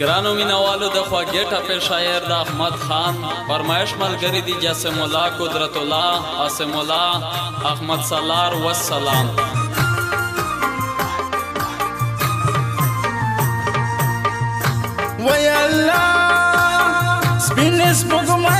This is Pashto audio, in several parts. ګرانو مینوالو د خواږه ټپه شاعر د احمد خان فرمایش ملګری دی جسم الله قدرت الله قاسم الله احمد سالار والسلام وای الله سپینس مګمای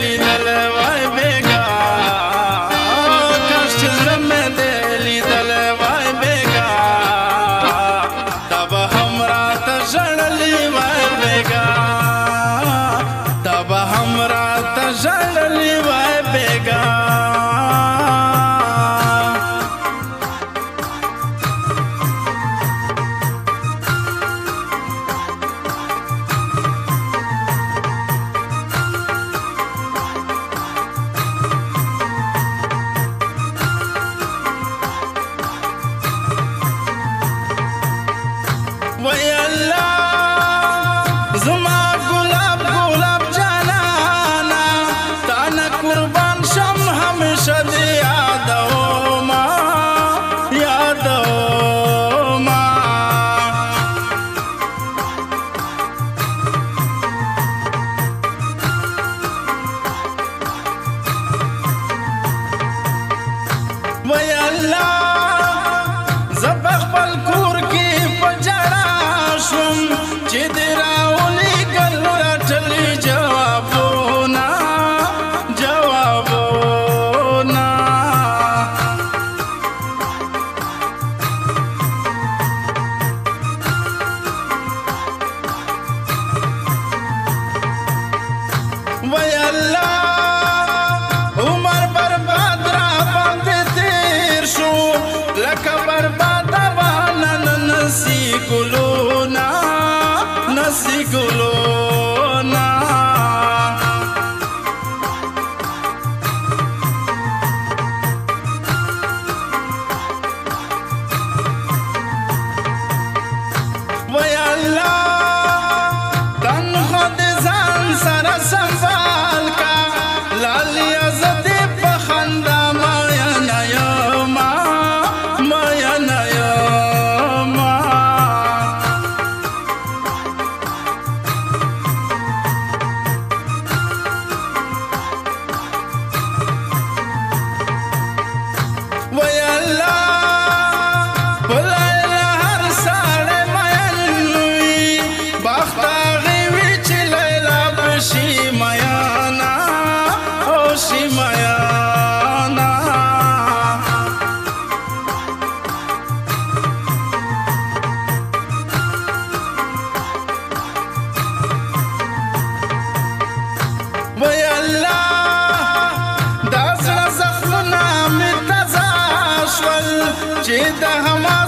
لنا الوعي بك चिद हमारा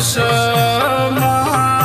شمع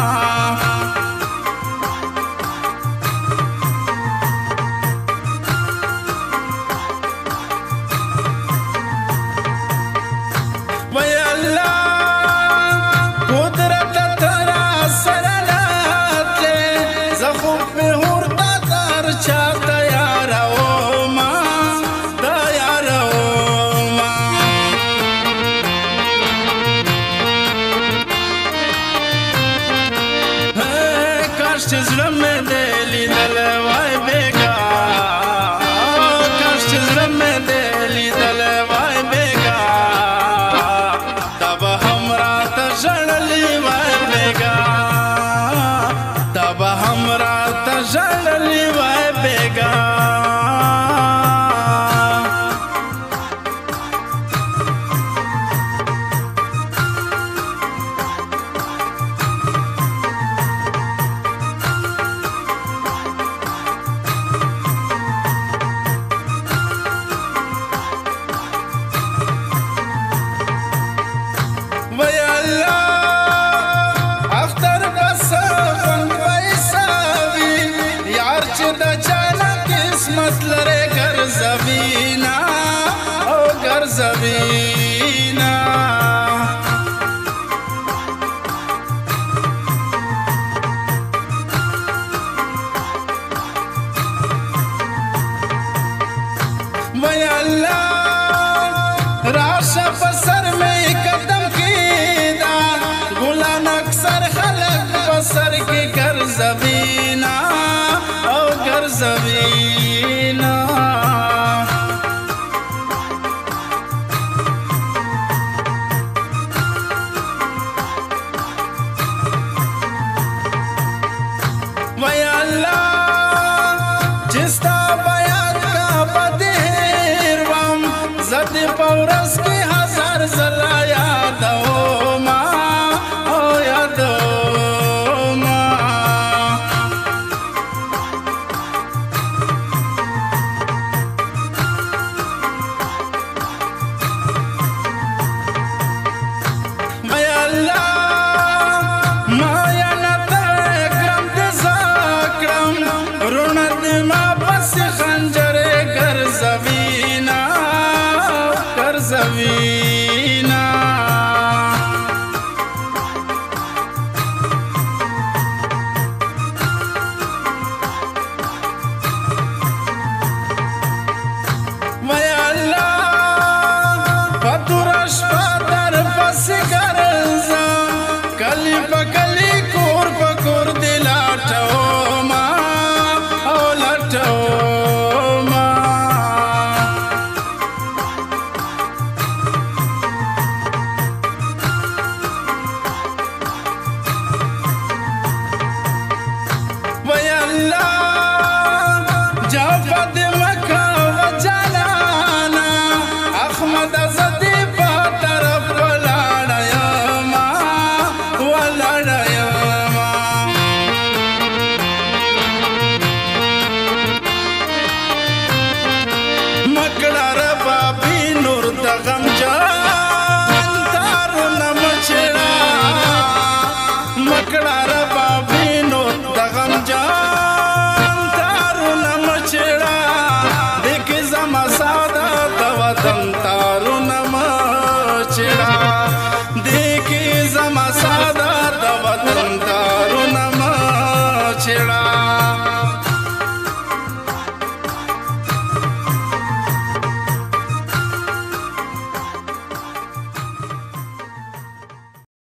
Thank you.